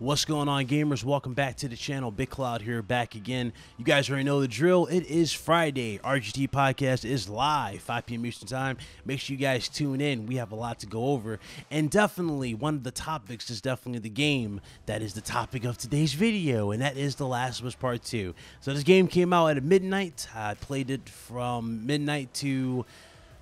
What's going on, gamers? Welcome back to the channel. Bit Cloud here, back again. You guys already know the drill. It is Friday. RGT Podcast is live, 5 p.m. Eastern Time. Make sure you guys tune in. We have a lot to go over. And definitely, one of the topics is definitely the game that is the topic of today's video, and that is The Last of Us Part 2. So, this game came out at midnight. I played it from midnight to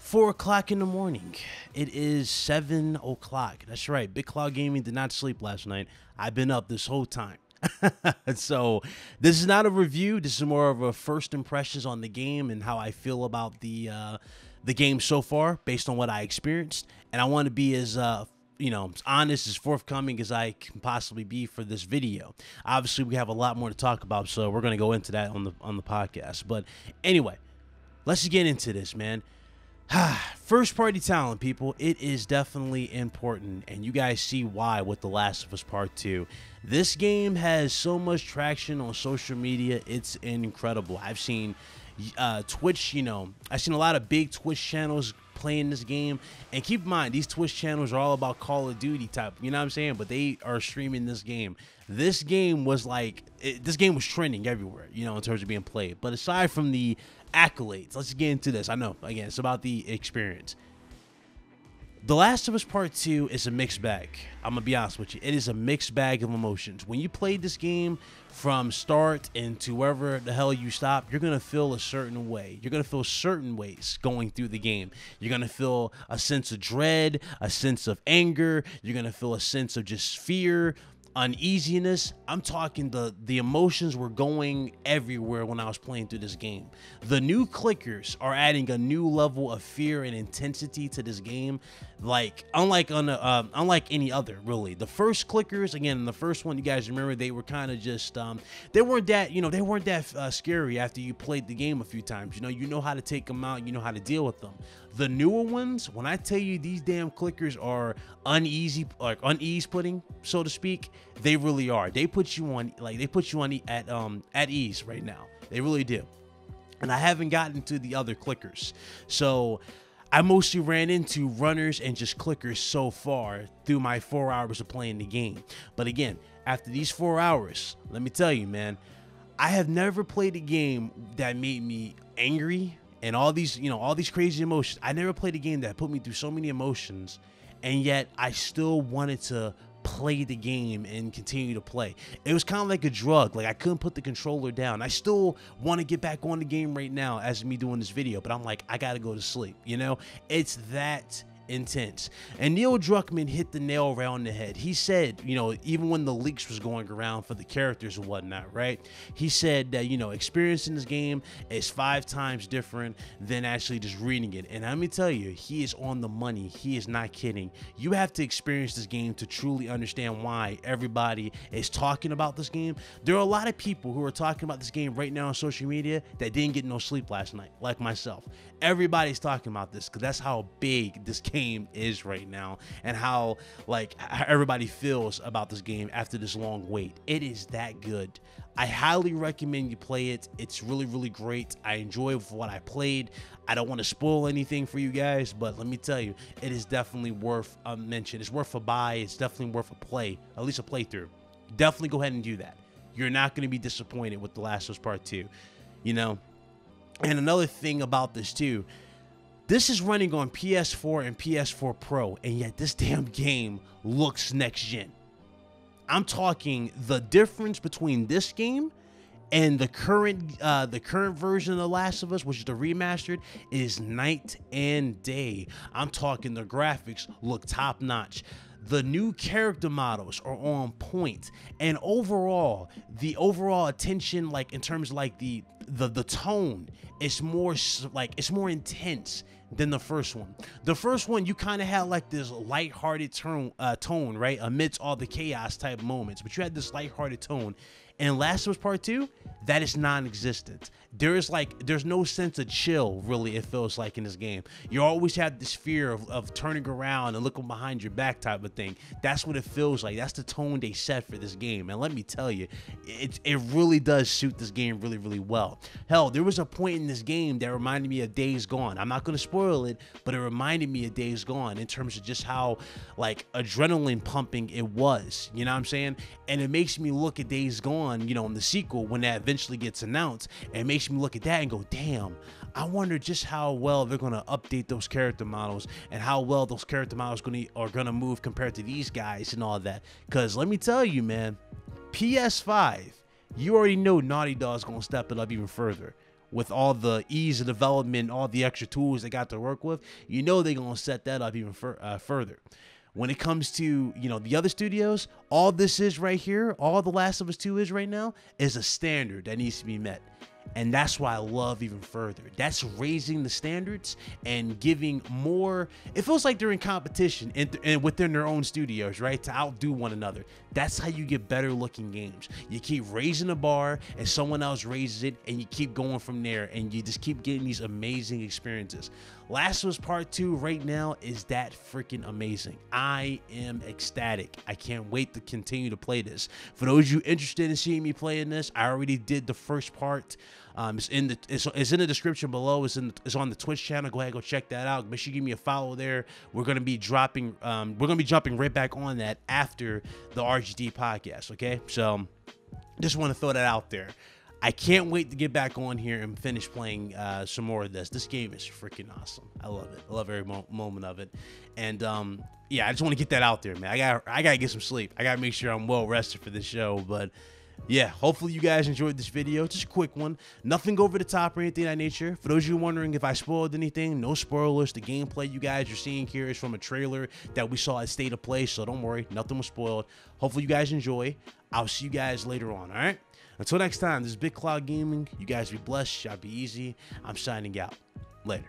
four o'clock in the morning. It is seven o'clock. That's right. Bit Cloud Gaming did not sleep last night. I've been up this whole time. so this is not a review. This is more of a first impressions on the game and how I feel about the uh, the game so far, based on what I experienced. And I want to be as uh, you know honest as forthcoming as I can possibly be for this video. Obviously, we have a lot more to talk about, so we're going to go into that on the on the podcast. But anyway, let's get into this, man. First party talent, people, it is definitely important, and you guys see why with The Last of Us Part 2. This game has so much traction on social media, it's incredible. I've seen uh, Twitch, you know, I've seen a lot of big Twitch channels playing this game. And keep in mind, these Twitch channels are all about Call of Duty type, you know what I'm saying? But they are streaming this game. This game was like, it, this game was trending everywhere, you know, in terms of being played. But aside from the accolades. Let's get into this. I know, again, it's about the experience. The Last of Us Part 2 is a mixed bag. I'm to be honest with you. It is a mixed bag of emotions. When you play this game from start into wherever the hell you stop, you're to feel a certain way. You're to feel certain ways going through the game. You're to feel a sense of dread, a sense of anger. You're to feel a sense of just fear, uneasiness. I'm talking the the emotions were going everywhere when I was playing through this game. The new clickers are adding a new level of fear and intensity to this game, like unlike on uh, unlike any other really. The first clickers, again, the first one you guys remember, they were kind of just um, they weren't that you know they weren't that uh, scary after you played the game a few times. You know you know how to take them out, you know how to deal with them. The newer ones, when I tell you these damn clickers are uneasy, like unease putting, so to speak, they really are. They put you on, like they put you on at um at ease right now. They really do. And I haven't gotten to the other clickers, so I mostly ran into runners and just clickers so far through my four hours of playing the game. But again, after these four hours, let me tell you, man, I have never played a game that made me angry and all these, you know, all these crazy emotions. I never played a game that put me through so many emotions, and yet I still wanted to play the game and continue to play. It was kind of like a drug. Like I couldn't put the controller down. I still want to get back on the game right now as me doing this video, but I'm like, I got to go to sleep. You know, it's that intense. And Neil Druckmann hit the nail around the head. He said, you know, even when the leaks was going around for the characters and whatnot, right? He said that, you know, experiencing this game is five times different than actually just reading it. And let me tell you, he is on the money. He is not kidding. You have to experience this game to truly understand why everybody is talking about this game. There are a lot of people who are talking about this game right now on social media that didn't get no sleep last night, like myself. Everybody's talking about this because that's how big this game game is right now and how like how everybody feels about this game after this long wait. It is that good. I highly recommend you play it. It's really, really great. I enjoy what I played. I don't want to spoil anything for you guys, but let me tell you, it is definitely worth a mention. It's worth a buy. It's definitely worth a play, at least a playthrough. Definitely go ahead and do that. You're not going to be disappointed with The Last of Us Part 2. You know, and another thing about this too, this is running on PS4 and PS4 Pro, and yet this damn game looks next gen. I'm talking the difference between this game and the current uh, the current version of The Last of Us, which is the remastered, is night and day. I'm talking the graphics look top notch. The new character models are on point, and overall, the overall attention, like in terms of like the the the tone, it's more like it's more intense than the first one. The first one, you kind of had like this light-hearted tone, uh, tone, right, amidst all the chaos type moments. But you had this light-hearted tone, and Last of Us Part 2, that is non-existent. There is like there's no sense of chill really it feels like in this game. You always have this fear of, of turning around and looking behind your back type of thing. That's what it feels like. That's the tone they set for this game. And let me tell you, it, it really does suit this game really, really well. Hell, there was a point in this game that reminded me of Days Gone. I'm not gonna spoil it, but it reminded me of Days Gone in terms of just how like adrenaline pumping it was. You know what I'm saying? And it makes me look at Days Gone, you know, in the sequel when that eventually gets announced, and it makes me look at that and go, damn. I wonder just how well they're gonna update those character models and how well those character models gonna are gonna move compared to these guys and all that. Cause let me tell you, man, PS5, you already know Naughty Dog's gonna step it up even further with all the ease of development, all the extra tools they got to work with, you know they're gonna set that up even fur- uh, further. When it comes to you know the other studios, all this is right here, all The Last of Us 2 is right now, is a standard that needs to be met. And that's why I love even further. That's raising the standards and giving more. It feels like they're in competition and, and within their own studios, right? To outdo one another. That's how you get better looking games. You keep raising the bar and someone else raises it and you keep going from there and you just keep getting these amazing experiences. Last Us Part 2 right now is that freaking amazing. I am ecstatic. I can't wait to continue to play this. For those you interested in seeing me playing this, I already did the first part. Um, it's in the it's, it's in the description below. It's in it's on the Twitch channel. Go ahead, go check that out. Make sure you give me a follow there. We're gonna be dropping. Um, we're gonna be jumping right back on that after the RGT podcast. Okay, so just want to throw that out there. I can't wait to get back on here and finish playing uh, some more of this. This game is freaking awesome. I love it. I love every mo- moment of it. And um, yeah, I just want to get that out there, man. I got I gotta get some sleep. I gotta make sure I'm well rested for this show. But yeah, hopefully you guys enjoyed this video. Just a quick one. Nothing over the top or anything that nature. For those of you wondering if I spoiled anything, no spoilers. The gameplay you guys are seeing here is from a trailer that we saw at State of Play, so don't worry, nothing was spoiled. Hopefully you guys enjoy. I'll see you guys later on, all right? Until next time, this is Bit Cloud Gaming. You guys be blessed. Y'all be easy. I'm signing out. Later.